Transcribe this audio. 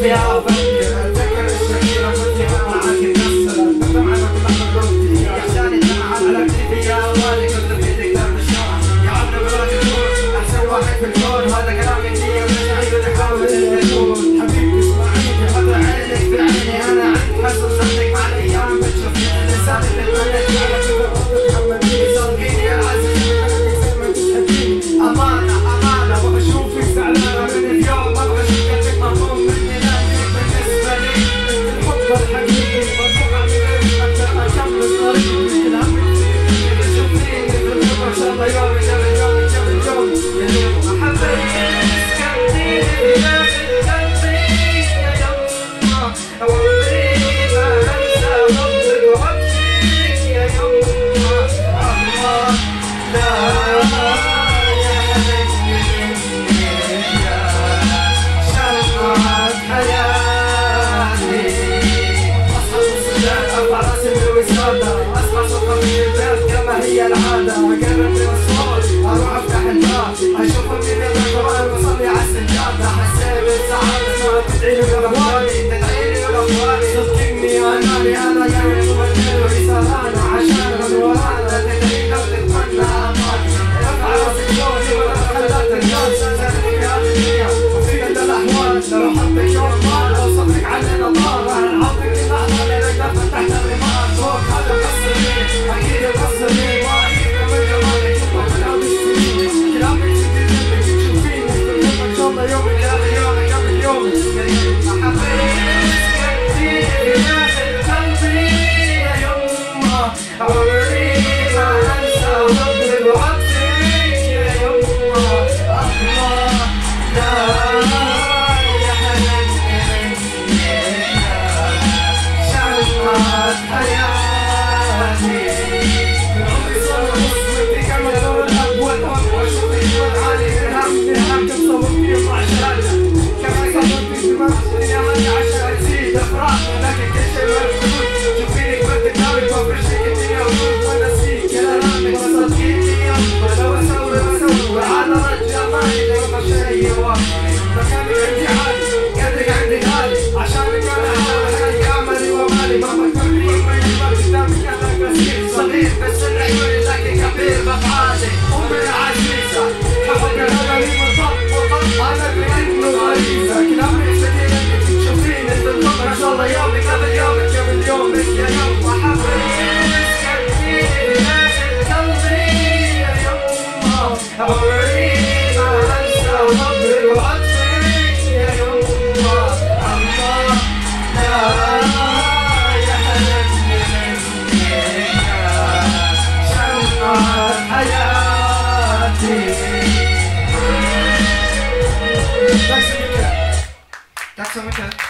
Werbung. مجرب من الصوت هروح افتح الباب هشوفك من الغرام بصلي على السجاد احسها بالسعادة اسمها تدعي لي بالاخواني تدعي لي بالاخواني صدقني اناني أنا جاي من Tack så mycket.